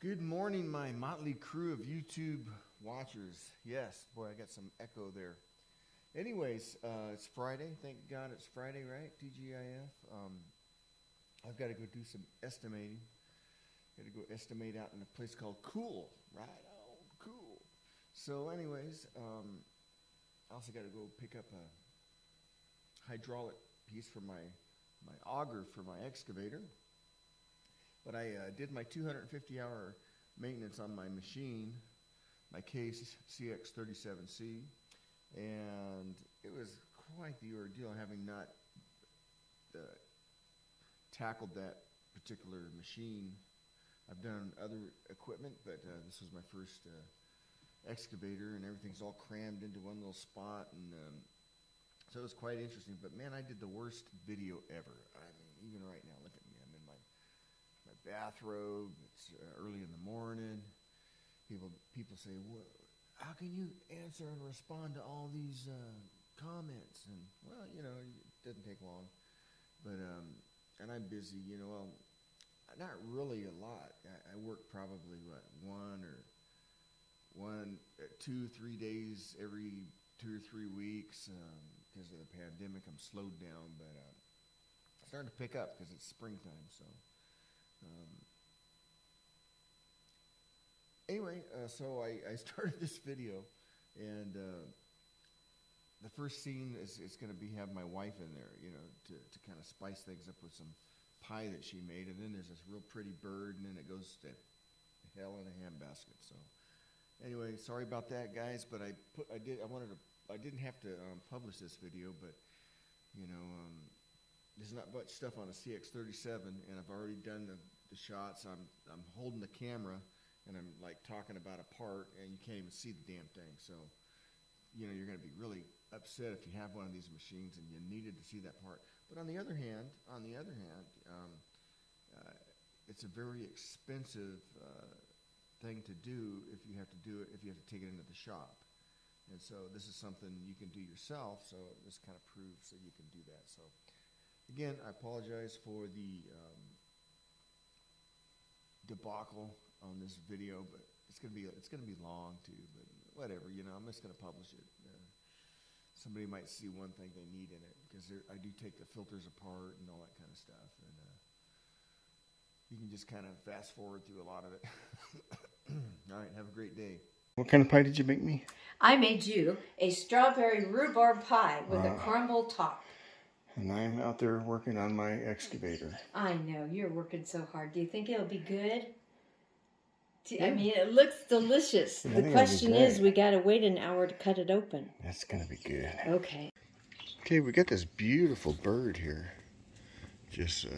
Good morning, my motley crew of YouTube watchers. Yes, boy, I got some echo there. Anyways, uh, it's Friday. Thank God it's Friday, right? TGIF. Um, I've got to go do some estimating. Got to go estimate out in a place called Cool. Right? Oh, cool. So, anyways, um, I also got to go pick up a hydraulic piece for my my auger for my excavator. But I uh, did my 250 hour maintenance on my machine, my Case CX37C, and it was quite the ordeal having not uh, tackled that particular machine. I've done other equipment, but uh, this was my first uh, excavator, and everything's all crammed into one little spot, and um, so it was quite interesting. But man, I did the worst video ever. I mean, even right now, look at me. I'm in my my bathrobe. It's uh, early in the morning. People people say, well, "How can you answer and respond to all these uh, comments?" And well, you know, it doesn't take long. But um, and I'm busy. You know, well, not really a lot. I, I work probably what one or one, uh, two, three days every two or three weeks. Um, because of the pandemic. I'm slowed down, but uh, starting to pick up because it's springtime. So, um, anyway, uh, so I, I, started this video, and uh, the first scene is, is going to be have my wife in there, you know, to, to kind of spice things up with some pie that she made, and then there's this real pretty bird, and then it goes to hell in a handbasket. So, anyway, sorry about that, guys, but I put I did I wanted to I didn't have to um, publish this video, but you know, um, there's not much stuff on a CX37, and I've already done the, the shots. I'm I'm holding the camera, and I'm like talking about a part, and you can't even see the damn thing. So, you know, you're going to be really upset if you have one of these machines and you needed to see that part. But on the other hand, on the other hand, um, uh, it's a very expensive uh, thing to do if you have to do it if you have to take it into the shop. And so this is something you can do yourself. So this kind of proves that you can do that. So again, I apologize for the um, debacle on this video, but it's gonna be it's gonna be long too. But whatever, you know, I'm just gonna publish it. Uh, somebody might see one thing they need in it because I do take the filters apart and all that kind of stuff, and uh, you can just kind of fast forward through a lot of it. all right, have a great day. What kind of pie did you make me? I made you a strawberry rhubarb pie with uh, a crumble top. And I'm out there working on my excavator. I know, you're working so hard. Do you think it'll be good? I mean, it looks delicious. the question is, we got to wait an hour to cut it open. That's going to be good. Okay. Okay, we got this beautiful bird here. Just uh,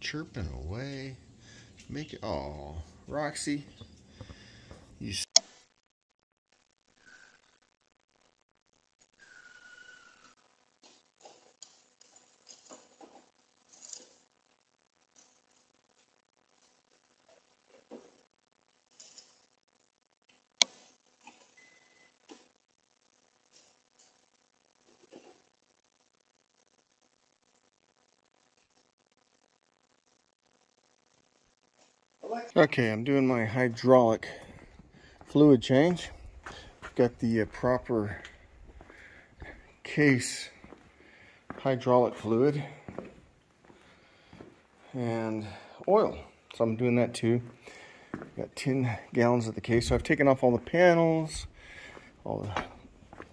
chirping away. Make it, oh, Roxy. You Okay, I'm doing my hydraulic fluid change. Got the uh, proper case hydraulic fluid and oil. So I'm doing that too. Got 10 gallons of the case. So I've taken off all the panels, all the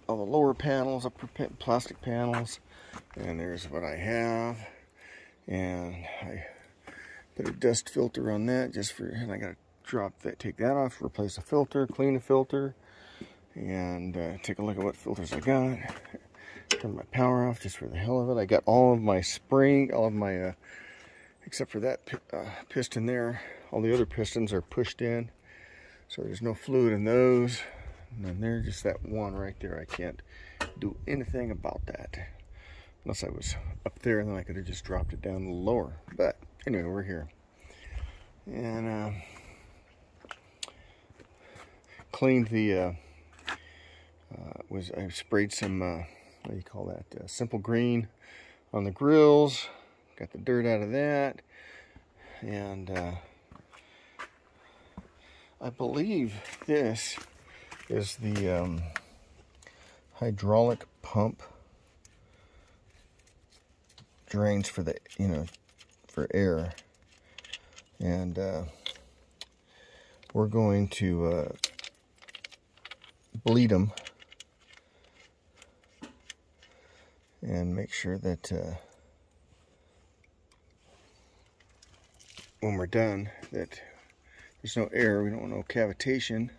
all the lower panels, upper plastic panels, and there's what I have. And I Put a dust filter on that just for, and I got to drop that, take that off, replace a filter, clean a filter, and uh, take a look at what filters I got. Turn my power off just for the hell of it. I got all of my spring, all of my, uh, except for that uh, piston there, all the other pistons are pushed in. So there's no fluid in those. And then there's just that one right there. I can't do anything about that. Unless I was up there and then I could have just dropped it down lower. But anyway, we're here. And uh, cleaned the, uh, uh, was I sprayed some, uh, what do you call that, uh, simple green on the grills. Got the dirt out of that. And uh, I believe this is the um, hydraulic pump drains for the, you know, for air. And uh, we're going to uh, bleed them and make sure that uh, when we're done that there's no air we don't want no cavitation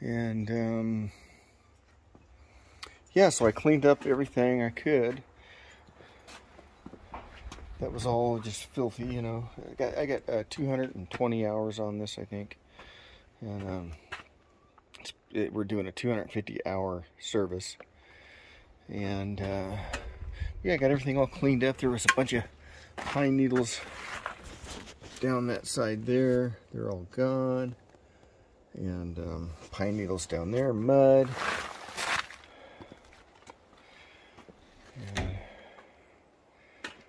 and um, yeah so I cleaned up everything I could that was all just filthy you know I got, I got uh, 220 hours on this I think and um, it, we're doing a 250 hour service and uh, yeah, I got everything all cleaned up. There was a bunch of pine needles down that side there. They're all gone. And um, pine needles down there, mud.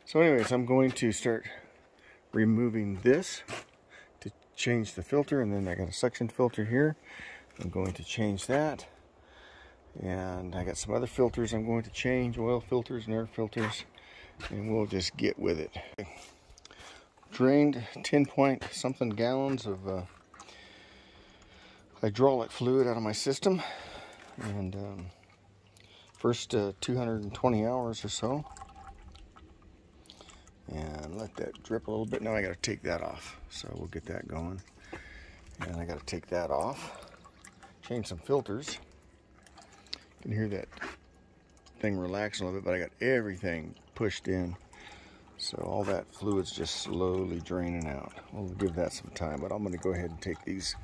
So anyways, I'm going to start removing this to change the filter. And then I got a suction filter here. I'm going to change that and I got some other filters I'm going to change oil filters and air filters and we'll just get with it drained 10 point something gallons of uh, hydraulic fluid out of my system and um, first uh, 220 hours or so and let that drip a little bit now I got to take that off so we'll get that going and I got to take that off change some filters You can hear that thing relax a little bit, but I got everything pushed in. So all that fluid's just slowly draining out. We'll give that some time, but I'm gonna go ahead and take these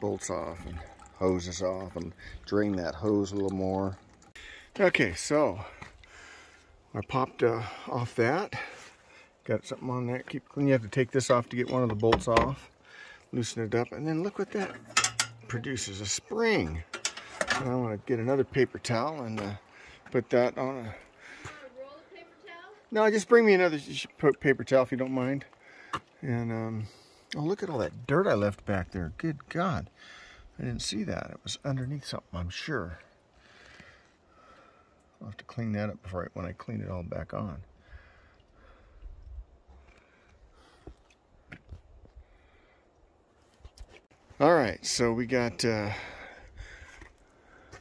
bolts off and hoses off and drain that hose a little more. Okay, so I popped uh, off that. Got something on that. Keep clean. You have to take this off to get one of the bolts off. Loosen it up, and then look what that produces, a spring. And I'm going to get another paper towel and uh, put that on a... Roll of paper towel? No, just bring me another paper towel if you don't mind. And, um, oh, look at all that dirt I left back there. Good God. I didn't see that. It was underneath something, I'm sure. I'll have to clean that up before I, when I clean it all back on. All right, so we got uh,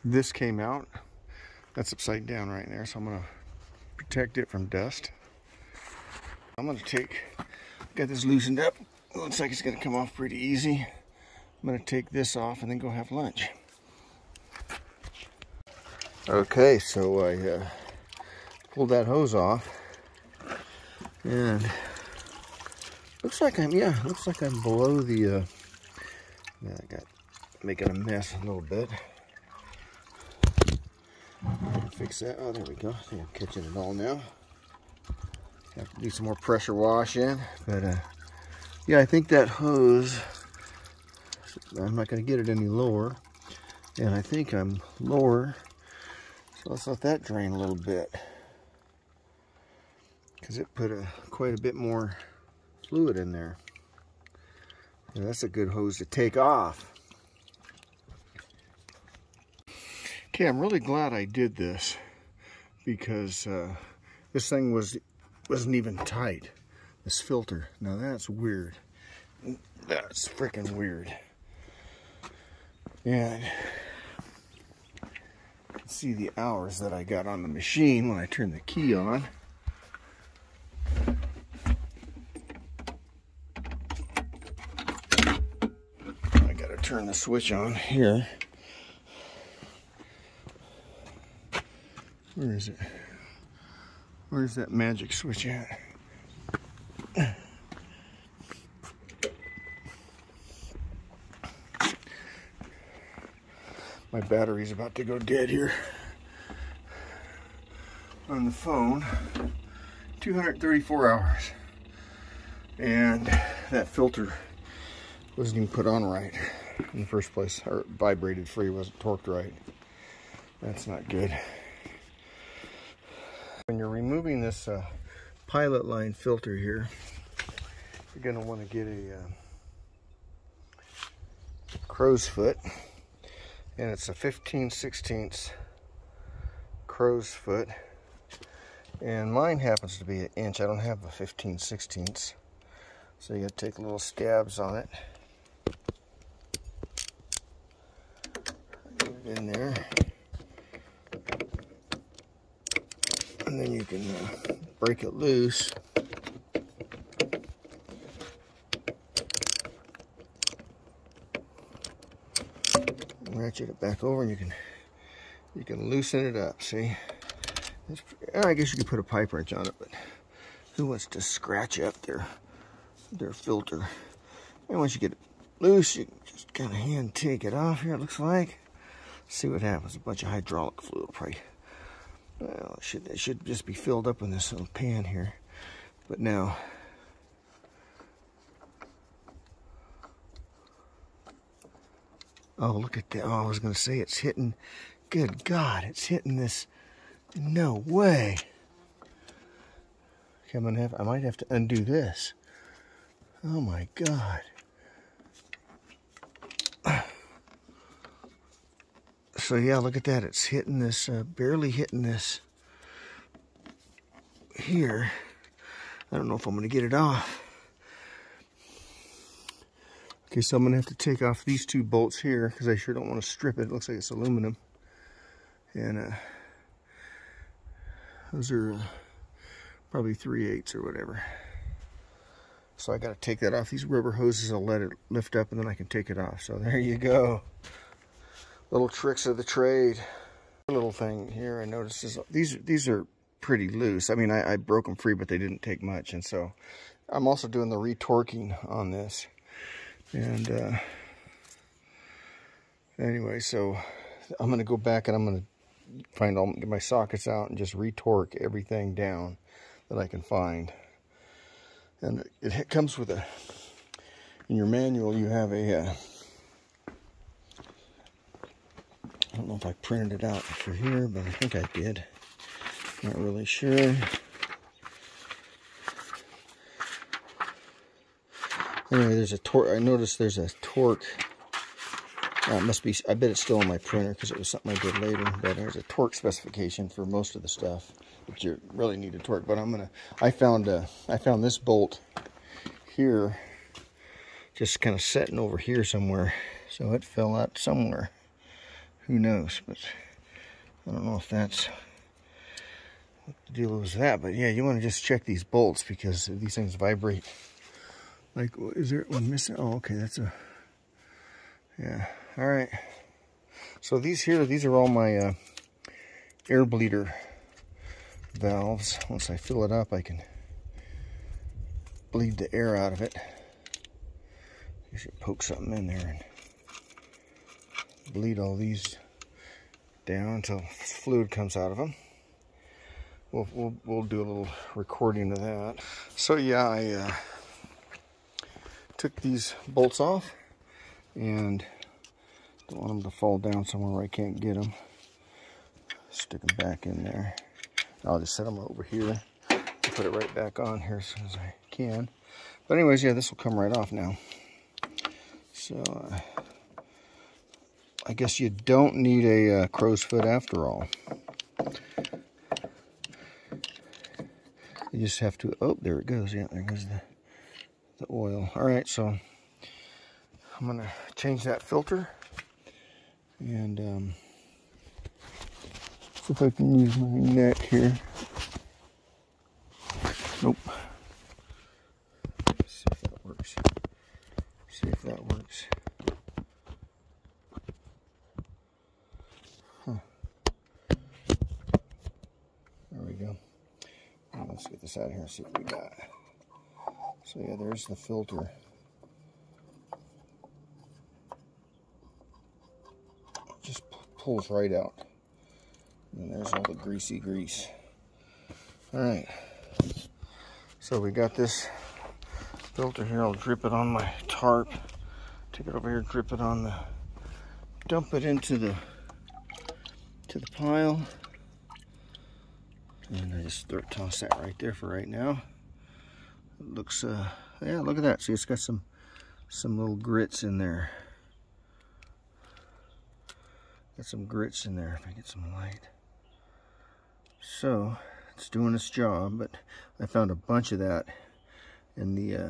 this came out. That's upside down right there, so I'm gonna protect it from dust. I'm gonna take, got this loosened up. Looks like it's gonna come off pretty easy. I'm gonna take this off and then go have lunch. Okay, so I uh, pulled that hose off and looks like I'm, yeah, looks like I'm below the, uh, yeah, I got making a mess a little bit fix that. Oh, there we go. I think I'm catching it all now. Have to do some more pressure wash in. But, uh, yeah, I think that hose, I'm not going to get it any lower. And I think I'm lower. So let's let that drain a little bit. Because it put a, quite a bit more fluid in there. And that's a good hose to take off. Okay, I'm really glad I did this because uh, this thing was, wasn't even tight, this filter. Now that's weird. That's freaking weird. And see the hours that I got on the machine when I turned the key on. I gotta turn the switch on here. Where is it? Where's that magic switch at? My battery's about to go dead here on the phone. 234 hours. And that filter wasn't even put on right in the first place, or vibrated free, wasn't torqued right. That's not good. When you're removing this uh, pilot line filter here, you're going to want to get a uh, crow's foot. And it's a 15 16ths crow's foot. And mine happens to be an inch. I don't have a 15 16ths. So you gotta take little stabs on it. Get it in there. And then you can uh, break it loose. Ratchet it back over and you can you can loosen it up, see? It's, I guess you could put a pipe wrench on it, but who wants to scratch up their their filter? And once you get it loose, you just kind of hand take it off here, it looks like. See what happens. A bunch of hydraulic fluid probably. Well, it should, it should just be filled up in this little pan here. But now, Oh, look at that. Oh, I was going to say it's hitting. Good God, it's hitting this. No way. Okay, I'm gonna have, I might have to undo this. Oh my God. So yeah, look at that. It's hitting this, uh, barely hitting this here. I don't know if I'm going to get it off. Okay, so I'm going to have to take off these two bolts here because I sure don't want to strip it. It looks like it's aluminum. And uh, those are uh, probably 3 eighths or whatever. So I got to take that off. These rubber hoses, I'll let it lift up and then I can take it off. So there you go. Little tricks of the trade. Little thing here I noticed is these, these are pretty loose. I mean, I, I broke them free, but they didn't take much. And so I'm also doing the retorquing on this. And uh, anyway, so I'm going to go back and I'm going to find all get my sockets out and just retorque everything down that I can find. And it, it comes with a, in your manual, you have a, uh, I don't know if I printed it out for here, but I think I did. Not really sure. Anyway, there's a torque. I noticed there's a torque. Uh, must be, I bet it's still on my printer because it was something I did later. But there's a torque specification for most of the stuff. that you really need a torque. But I'm gonna, I found, uh, I found this bolt here, just kind of setting over here somewhere. So it fell out somewhere. Who knows? But I don't know if that's what the deal was that. But yeah, you want to just check these bolts because these things vibrate. Like, is there one missing? Oh, okay, that's a, yeah, all right. So these here, these are all my uh, air bleeder valves. Once I fill it up, I can bleed the air out of it. You should poke something in there and bleed all these down until fluid comes out of them. We'll, we'll, we'll do a little recording of that. So yeah, I uh, took these bolts off and don't want them to fall down somewhere where I can't get them. Stick them back in there. I'll just set them over here put it right back on here as soon as I can. But anyways, yeah, this will come right off now. So, uh, I guess you don't need a uh, crow's foot after all. You just have to, oh, there it goes. Yeah, there goes the the oil. All right, so I'm gonna change that filter and um, see if I can use my net here. Nope. see if that works. See if that works. Huh. There we go. let's get this out here and see what we got. So yeah, there's the filter. Just pulls right out. And there's all the greasy grease. All right. So we got this filter here. I'll drip it on my tarp. Take it over here, drip it on the, dump it into the, to the pile. Just toss that right there for right now looks uh yeah look at that see it's got some some little grits in there Got some grits in there if I get some light. So, it's doing its job, but I found a bunch of that in the uh,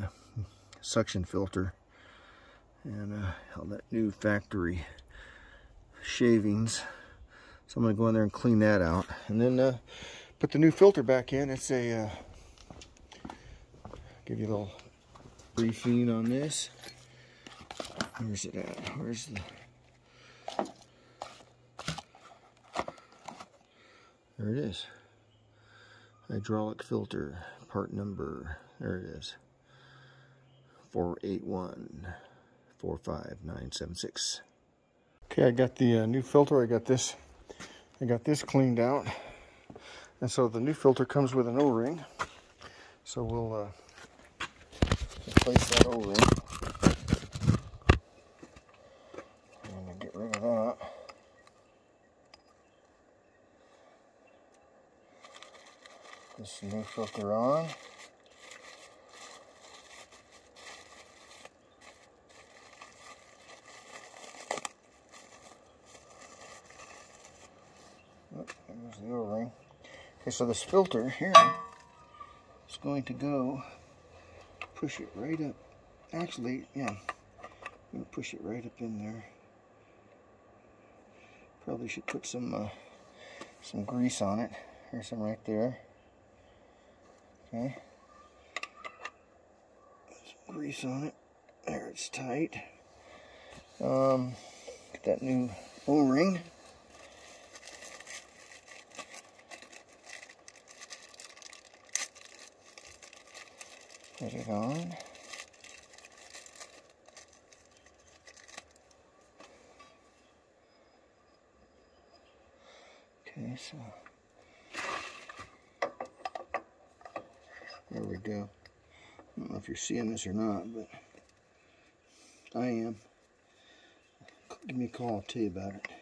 suction filter. And uh, all that new factory shavings. So I'm going to go in there and clean that out. And then uh, put the new filter back in. It's a, uh, give you a little briefing on this. Where's it at? Where's the... There it is. Hydraulic filter, part number, there it is. 481 45976. Okay, I got the uh, new filter. I got this I got this cleaned out. And so the new filter comes with an O-ring. So we'll uh, replace that O-ring. And get rid of that. This new filter on. there's the O-ring. Okay, so this filter here is going to go push it right up. Actually, yeah, I'm push it right up in there. Probably should put some uh, some grease on it. There's some right there. Okay. Some grease on it. There, it's tight. Um, get that new O-ring. It on. Okay, so there we go. I don't know if you're seeing this or not, but I am. Give me a call, you about it.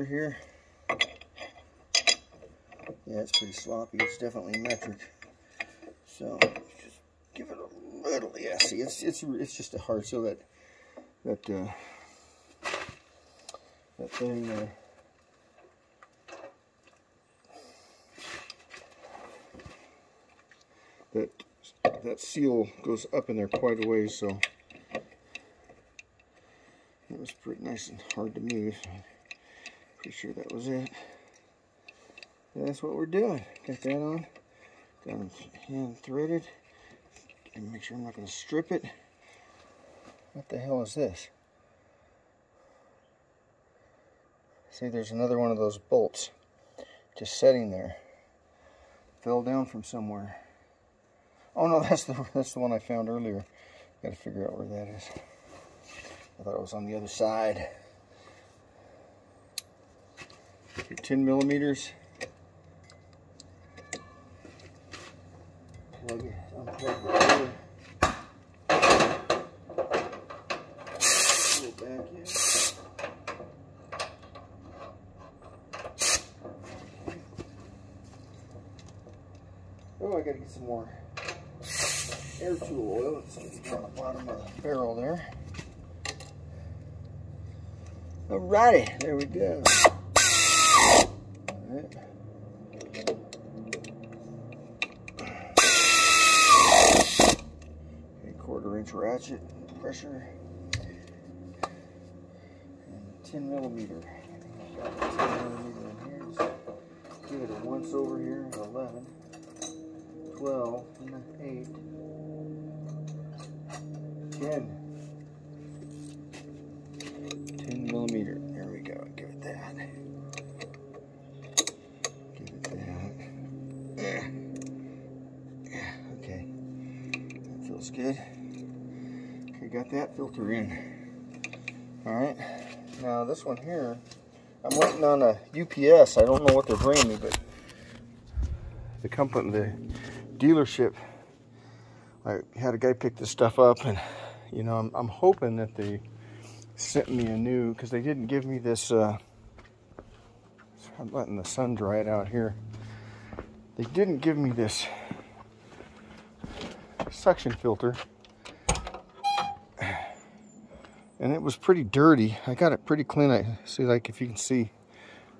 Here. Yeah, it's pretty sloppy. It's definitely metric. So just give it a little. Yeah, see, it's it's it's just a hard so that that uh, that thing uh, that that seal goes up in there quite a ways. So it was pretty nice and hard to move. Pretty sure that was it. That's what we're doing. Got that on. Got them hand threaded. And make sure I'm not going to strip it. What the hell is this? See, there's another one of those bolts just sitting there. Fell down from somewhere. Oh no, that's the that's the one I found earlier. Got to figure out where that is. I thought it was on the other side. 10 millimeters. Plug it, unplug in. Oh, I gotta get some more air tool oil. It's on the bottom of the barrel there. Alrighty, there we go. Ratchet pressure and 10 millimeter. i think i got 10 millimeter in here. Just give it a once over here 11, 12, 8, 10. 10 millimeter. There we go. Give it that. Give it that. Yeah. Okay. That feels good got that filter in. Alright, now this one here, I'm waiting on a UPS. I don't know what they're bringing me, but the company, the dealership, I had a guy pick this stuff up, and you know, I'm, I'm hoping that they sent me a new, because they didn't give me this, uh, I'm letting the sun dry it out here. They didn't give me this suction filter. And it was pretty dirty. I got it pretty clean. I see like if you can see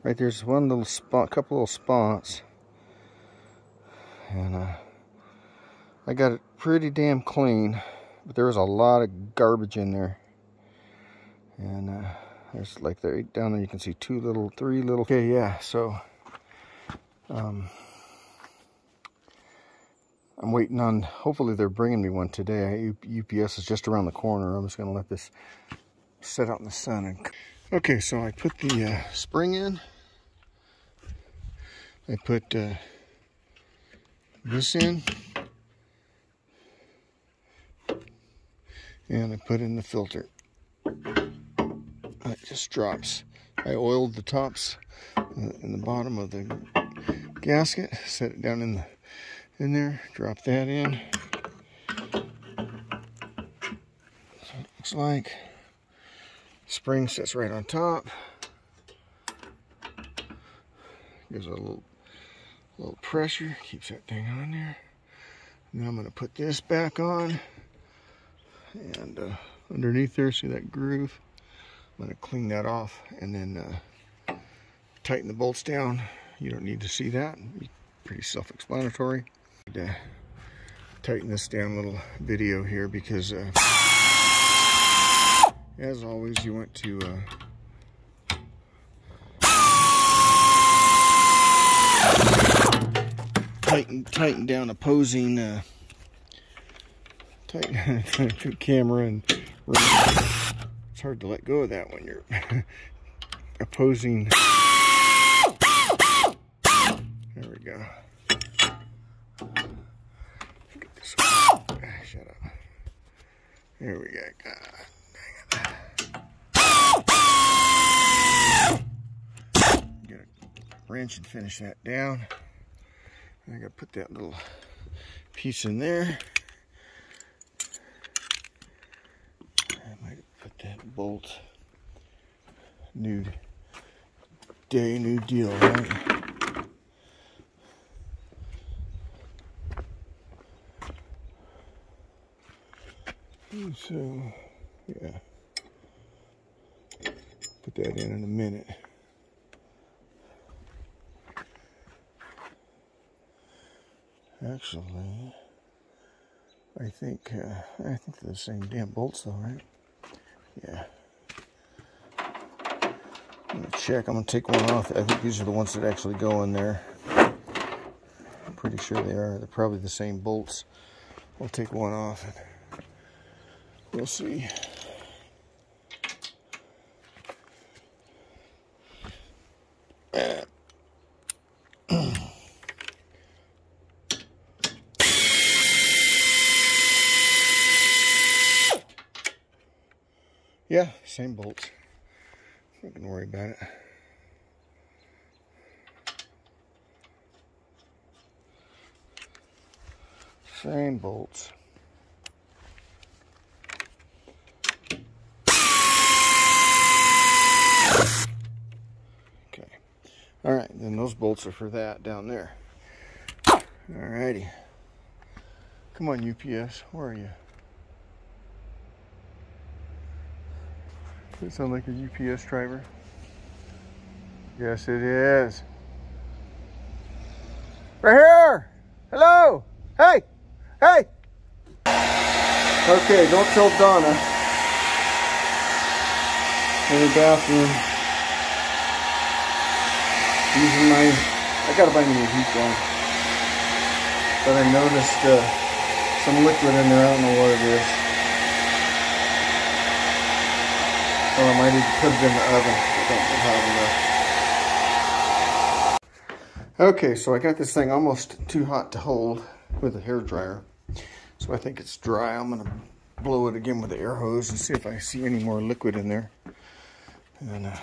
right there's one little spot, a couple little spots. And uh, I got it pretty damn clean. But there was a lot of garbage in there. And uh, there's like there down there you can see two little, three little. Okay, yeah. So um, I'm waiting on. Hopefully they're bringing me one today. UPS is just around the corner. I'm just gonna let this set out in the sun. And okay, so I put the uh, spring in. I put uh, this in. And I put in the filter it just drops. I oiled the tops in the bottom of the gasket, set it down in the in there, drop that in. So looks like spring sits right on top. Gives a little little pressure, keeps that thing on there. Now I'm going to put this back on and uh, underneath there, see that groove? I'm going to clean that off and then uh, tighten the bolts down. You don't need to see that. Pretty self-explanatory. Uh, tighten this down little video here because uh, as always you want to uh, tighten tighten down opposing uh, tighten camera and it's hard to let go of that when you're opposing. There we go. Get this one. Ah, shut up. There we go. God wrench and finish that down. I gotta put that little piece in there. I might put that bolt. New day, new deal, right? So, yeah. Put that in in a minute. Actually, I think uh, I think they're the same damn bolts, though, right? Yeah. I'm gonna check. I'm gonna take one off. I think these are the ones that actually go in there. I'm pretty sure they are. They're probably the same bolts. I'll take one off we'll see. Yeah, same bolts. Don't worry about it. Same bolts. All right, then those bolts are for that down there. All righty. Come on, UPS, where are you? Does it sound like a UPS driver? Yes, it is. Right here! Hello! Hey! Hey! Okay, don't tell Donna. In the bathroom. Using my... I gotta buy me a heat gun. But I noticed uh, some liquid in there. I don't know what it is. Well, I might even put it in the oven. I don't have enough. Okay, so I got this thing almost too hot to hold with a hair dryer. So I think it's dry. I'm gonna blow it again with the air hose and see if I see any more liquid in there. And uh,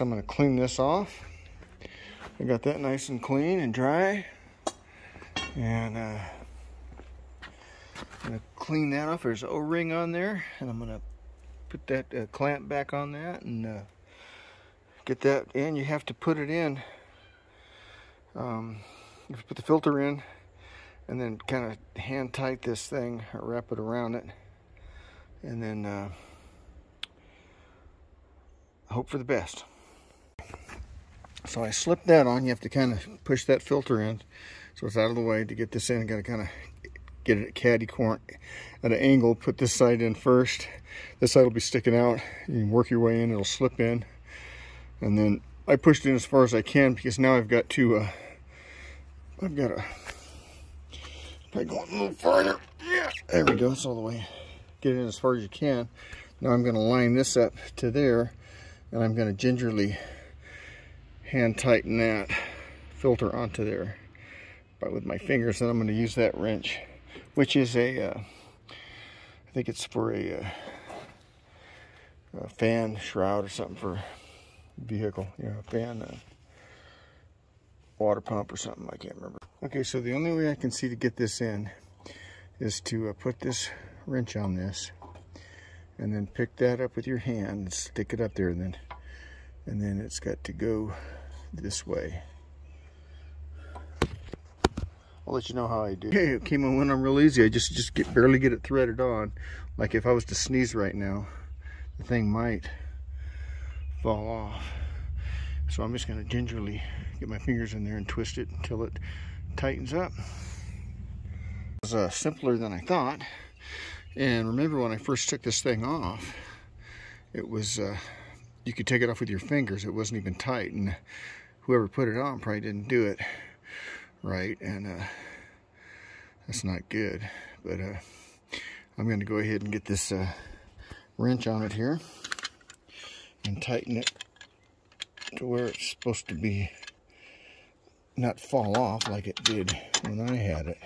I'm gonna clean this off. I got that nice and clean and dry. And uh, I'm gonna clean that off. There's an O-ring on there, and I'm gonna put that uh, clamp back on that and uh, get that in. You have to put it in. Um, you put the filter in and then kind of hand tight this thing, wrap it around it, and then uh, hope for the best. So I slip that on. You have to kind of push that filter in so it's out of the way to get this in. Got to kind of get it at caddy corner at an angle. Put this side in first. This side will be sticking out. You can work your way in. It'll slip in. And then I pushed in as far as I can because now I've got to, uh, I've got to, probably going a little farther. Yeah, there we go. It's all the way. Get it in as far as you can. Now I'm going to line this up to there and I'm going to gingerly hand tighten that filter onto there but with my fingers and I'm going to use that wrench which is a, uh, I think it's for a, uh, a, fan shroud or something for vehicle you know fan uh, water pump or something I can't remember. Okay so the only way I can see to get this in is to uh, put this wrench on this and then pick that up with your hand and stick it up there and then. And then it's got to go this way. I'll let you know how I do. Okay, it came and went on real easy. I just just get barely get it threaded on. Like if I was to sneeze right now, the thing might fall off. So I'm just gonna gingerly get my fingers in there and twist it until it tightens up. It was uh, simpler than I thought. And remember when I first took this thing off, it was, uh, you could take it off with your fingers. It wasn't even tight. And whoever put it on probably didn't do it right and uh, that's not good but uh, I'm going to go ahead and get this uh, wrench on it here and tighten it to where it's supposed to be not fall off like it did when I had it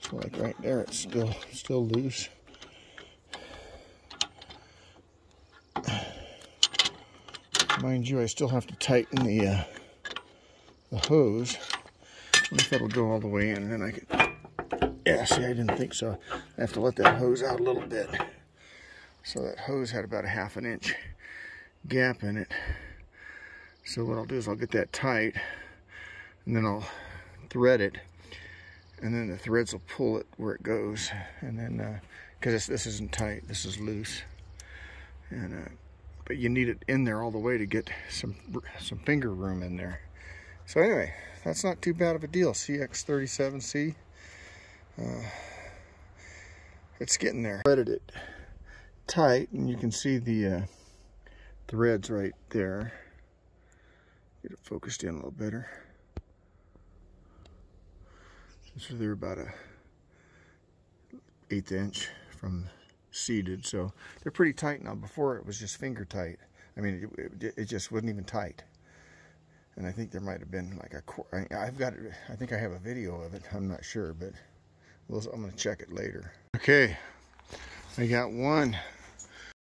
so like right there it's still still loose Mind you, I still have to tighten the, uh, the hose. if that'll go all the way in, and then I can... Yeah, see, I didn't think so. I have to let that hose out a little bit. So that hose had about a half an inch gap in it. So what I'll do is I'll get that tight, and then I'll thread it, and then the threads will pull it where it goes. And then, because uh, this isn't tight, this is loose. And uh, but you need it in there all the way to get some some finger room in there. So anyway, that's not too bad of a deal. CX37C. Uh, it's getting there. Threaded it tight, and you can see the uh, threads right there. Get it focused in a little better. So they're about a eighth inch from seated, so they're pretty tight now. Before it was just finger tight. I mean, it, it, it just wasn't even tight. And I think there might have been like a, I've got, I think I have a video of it. I'm not sure, but we'll, I'm going to check it later. Okay, I got one